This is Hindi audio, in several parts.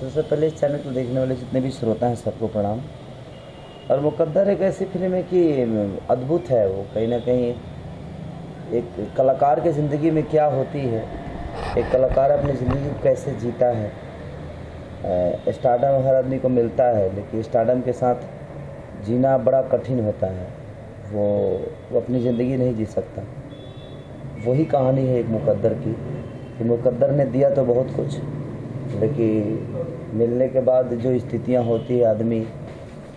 सबसे पहले इस चैनल को देखने वाले जितने भी श्रोता हैं सबको प्रणाम। और मुकद्दर एक ऐसी फ़िल्म है कि अद्भुत है वो, कहीं ना कहीं एक कलाकार के ज़िंदगी में क्या होती है, एक कलाकार अपनी ज़िंदगी को कैसे जीता है स्टार्डम हर आदमी को मिलता है, लेकिन स्टार्डम के साथ जीना बड़ा कठिन होता है। वो वो अपनी ज़िंदगी नहीं जी सकता। वही कहानी है एक मुकद्दर की, कि मुकद्दर ने दिया तो बहुत कुछ, लेकिन मिलने के बाद जो स्थितियाँ होती है, आदमी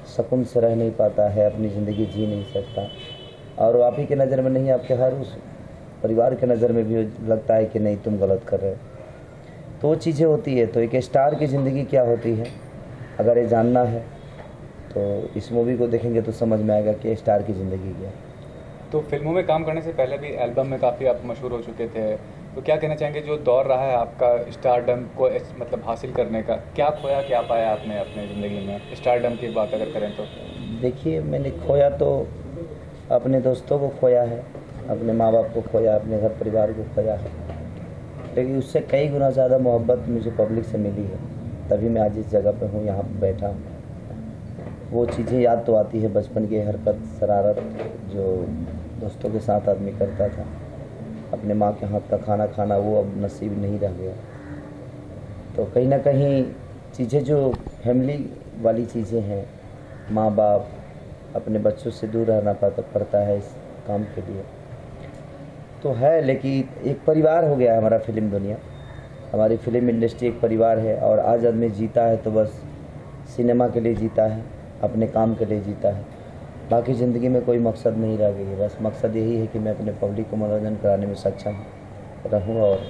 सुकून से रह नहीं पाता है, अपनी ज़िंदगी जी नहीं सकता। और आप ही के नज़र में नहीं, आपके हर उस परिवार के नज़र में भी लगता है कि नहीं, तुम गलत कर रहे हो। तो वो चीज़ें होती है तो एक स्टार की ज़िंदगी क्या होती है? अगर ये जानना है तो इस मूवी को देखेंगे तो समझ में आएगा कि स्टार की ज़िंदगी क्या है। तो फ़िल्मों में काम करने से पहले भी एल्बम में काफ़ी आप मशहूर हो चुके थे। तो क्या कहना चाहेंगे, जो दौर रहा है आपका स्टारडम को मतलब हासिल करने का, क्या खोया, क्या पाया आपने अपने ज़िंदगी में? स्टारडम की बात अगर करें तो। देखिए, मैंने खोया तो अपने दोस्तों को खोया है, अपने माँ बाप को खोया, अपने घर परिवार को खोया है। लेकिन उससे कई गुना ज़्यादा मोहब्बत मुझे पब्लिक से मिली है। तभी मैं आज इस जगह पर हूँ, यहाँ पे बैठा हूँ। वो चीज़ें याद तो आती है, बचपन की हरकत, शरारत, जो दोस्तों के साथ आदमी करता था। अपने माँ के हाथ का खाना खाना वो अब नसीब नहीं रह गया। तो कहीं ना कहीं चीज़ें जो फैमिली वाली चीज़ें हैं माँ बाप अपने बच्चों से दूर रहना पड़ता पड़ता है इस काम के लिए। तो है, लेकिन एक परिवार हो गया है हमारा फ़िल्म दुनिया। हमारी फ़िल्म इंडस्ट्री एक परिवार है और आज आदमी जीता है तो बस सिनेमा के लिए जीता है, अपने काम के लिए जीता है। बाकी ज़िंदगी में कोई मकसद नहीं रह गई है। बस मकसद यही है कि मैं अपने पब्लिक को मनोरंजन कराने में सक्षम रहूँ और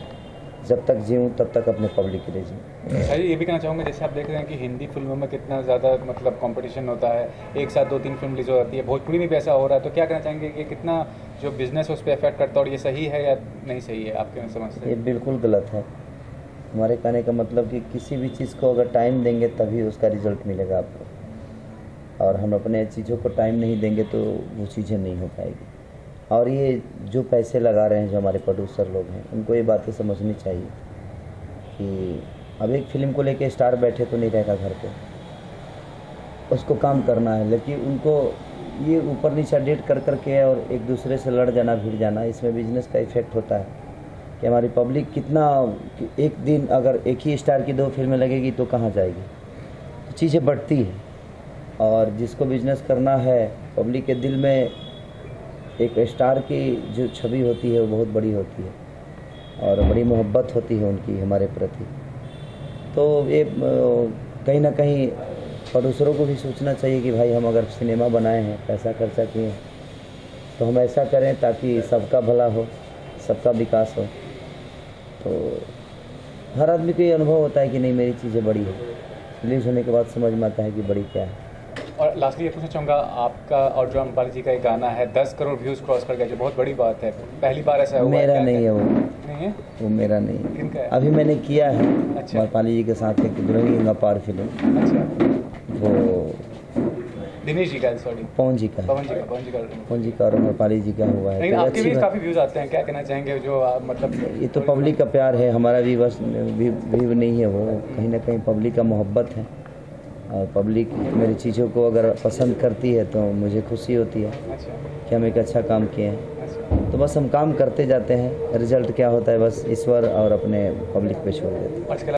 जब तक जीऊँ तब तक अपने पब्लिक के लिए जीऊँ। सर ये भी कहना चाहूँगा जैसे आप देख रहे हैं कि हिंदी फ़िल्मों में कितना ज़्यादा मतलब कंपटीशन होता है। एक साथ दो तीन फ़िल्म रिलीज़ हो जाती है। भोजपुरी में भी ऐसा हो रहा है तो क्या कहना चाहेंगे कि कितना जो बिज़नेस उस पर इफ़ेक्ट करता है और ये सही है या नहीं सही है आपके समझ से? ये बिल्कुल गलत है। हमारे कहने का मतलब कि किसी भी चीज़ को अगर टाइम देंगे तभी उसका रिज़ल्ट मिलेगा आपको। और हम अपने चीज़ों को टाइम नहीं देंगे तो वो चीज़ें नहीं हो पाएगी। और ये जो पैसे लगा रहे हैं, जो हमारे प्रोड्यूसर लोग हैं, उनको ये बातें समझनी चाहिए कि अब एक फ़िल्म को लेके स्टार बैठे तो नहीं रहेगा घर पे। उसको काम करना है, लेकिन उनको ये ऊपर नीचे डेट कर कर के और एक दूसरे से लड़ जाना, भिड़ जाना, इसमें बिज़नेस का इफ़ेक्ट होता है कि हमारी पब्लिक कितना एक दिन अगर एक ही स्टार की दो फ़िल्में लगेगी तो कहाँ जाएगी? तो चीज़ें बढ़ती है। और जिसको बिज़नेस करना है पब्लिक के दिल में एक स्टार की जो छवि होती है, वो बहुत बड़ी होती है और बड़ी मोहब्बत होती है उनकी, हमारे प्रति। तो ये कहीं ना कहीं प्रोड्यूसरों को भी सोचना चाहिए कि भाई हम अगर सिनेमा बनाए हैं, पैसा खर्चा किए हैं तो हम ऐसा करें ताकि सबका भला हो, सबका विकास हो। तो हर आदमी को ये अनुभव होता है कि नहीं, मेरी चीज़ें बड़ी है। रिलीज़ होने के बाद समझ में आता है कि बड़ी क्या है। और लास्टली ये पूछना चाहूँगा आपका और जो अम्पाली जी का एक गाना है दस करोड़ व्यूज़ क्रॉस कर गया जो बहुत बड़ी बात है। पहली बार ऐसा हुआ मेरा नहीं है वो। नहीं है? वो मेरा नहीं है। है? अभी मैंने किया है अच्छा। मरपाली जी के साथ एक दुल्हनी गंगा पार फ़िल्म अच्छा। वो दिनेश जी का सॉरी पवन जी का पवन जी का पवन जी का पवन जी का और मरपाली जी का हुआ है। लेकिन तो आपके भी काफ़ी व्यूज़ आते हैं क्या कहना चाहेंगे जो मतलब ये तो पब्लिक का प्यार है हमारा भी बस भी नहीं है वो। कहीं ना कहीं पब्लिक का मोहब्बत है। और पब्लिक मेरी चीज़ों को अगर पसंद करती है तो मुझे खुशी होती है अच्छा। कि हम एक अच्छा काम किए हैं। अच्छा। तो बस हम काम करते जाते हैं। रिज़ल्ट क्या होता है बस ईश्वर और अपने पब्लिक पे छोड़ देते हैं।